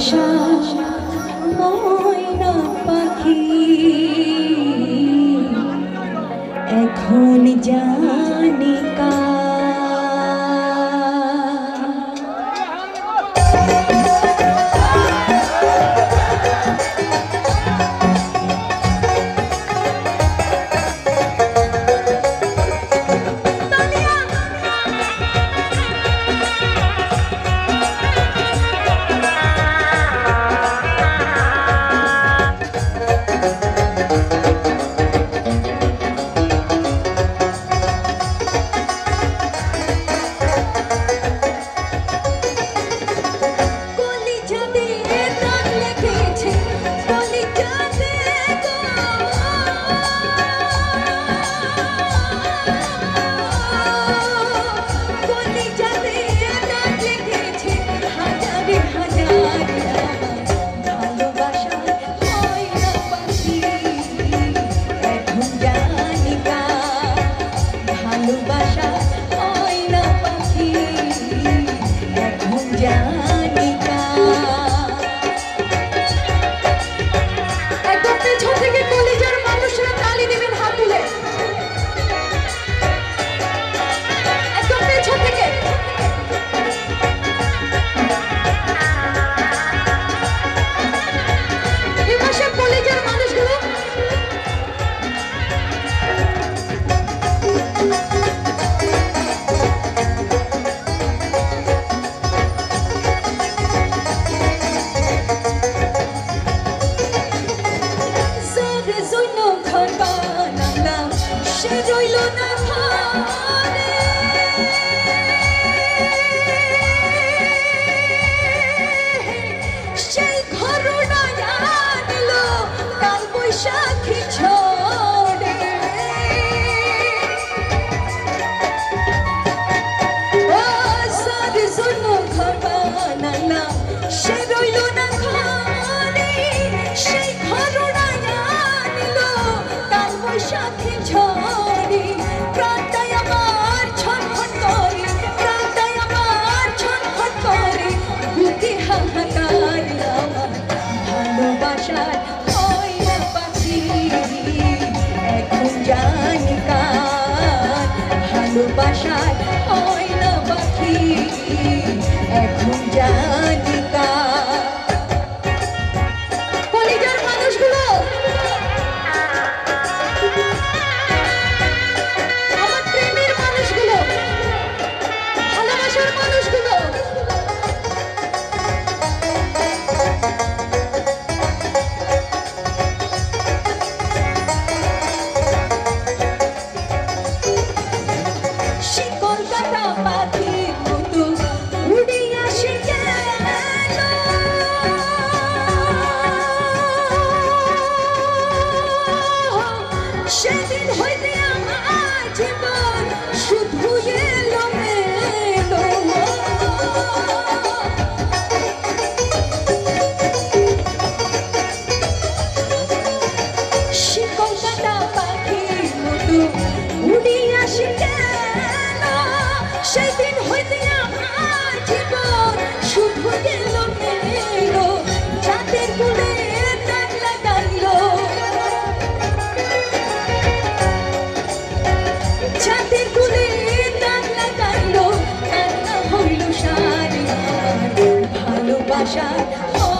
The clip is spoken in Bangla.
ভালোবাসা ময়না পাখি। এখন জানিকা Thank you. shocking joy. passion. Oh.